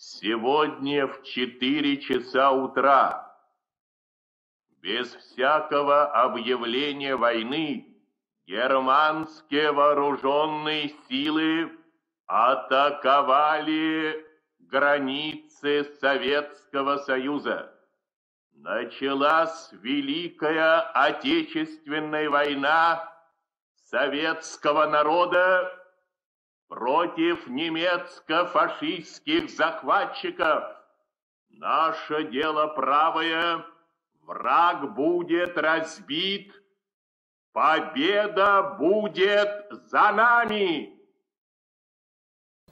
Сегодня в четыре часа утра, без всякого объявления войны, германские вооруженные силы атаковали границы Советского Союза. Началась Великая Отечественная война советского народа против немецко-фашистских захватчиков. Наше дело правое, враг будет разбит, победа будет за нами.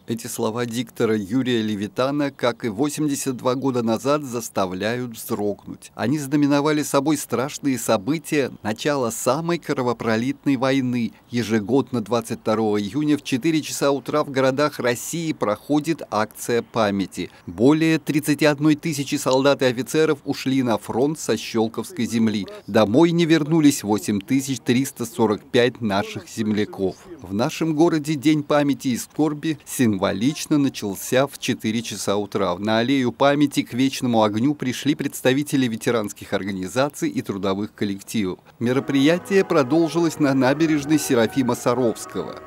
Эти слова диктора Юрия Левитана, как и 82 года назад, заставляют вздрогнуть. Они знаменовали собой страшные события начала самой кровопролитной войны. Ежегодно 22 июня в 4 часа утра в городах России проходит акция памяти. Более 31 тысячи солдат и офицеров ушли на фронт со Щелковской земли. Домой не вернулись 8345 наших земляков. В нашем городе День памяти и скорби символично начался в 4 часа утра. На аллею памяти к вечному огню пришли представители ветеранских организаций и трудовых коллективов. Мероприятие продолжилось на набережной Серафима Саровского.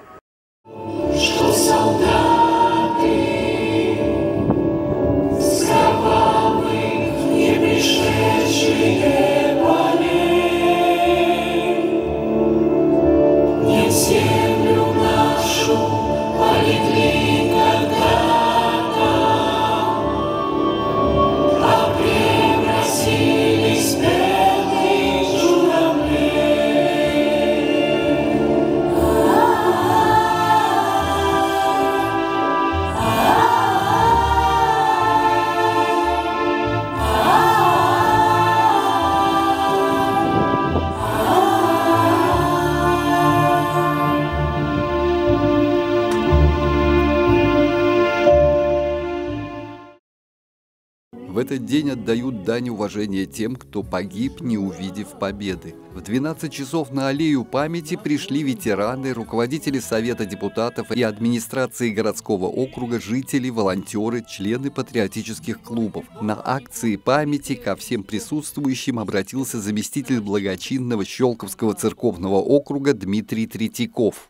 В этот день отдают дань уважения тем, кто погиб, не увидев победы. В 12 часов на аллею памяти пришли ветераны, руководители Совета депутатов и администрации городского округа, жители, волонтеры, члены патриотических клубов. На акции памяти ко всем присутствующим обратился заместитель благочинного Щелковского церковного округа Дмитрий Третьяков.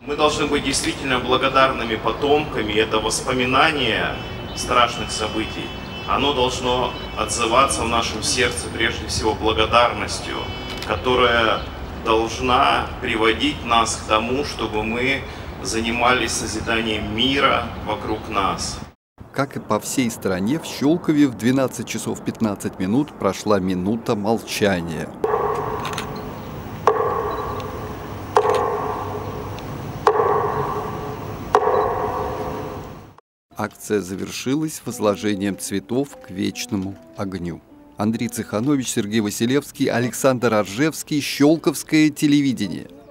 Мы должны быть действительно благодарными потомками. Это воспоминания страшных событий оно должно отзываться в нашем сердце прежде всего благодарностью, которая должна приводить нас к тому, чтобы мы занимались созиданием мира вокруг нас. Как и по всей стране, в Щелкове в 12 часов 15 минут прошла минута молчания. Акция завершилась возложением цветов к вечному огню. Андрей Цеханович, Сергей Василевский, Александр Аржевский, Щелковское телевидение –